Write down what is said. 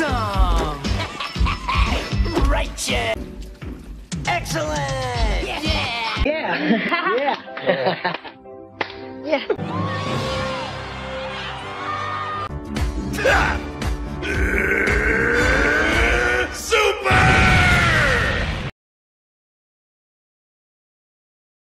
Awesome! Righteous! Excellent! Yeah! Yeah! Yeah! yeah. yeah.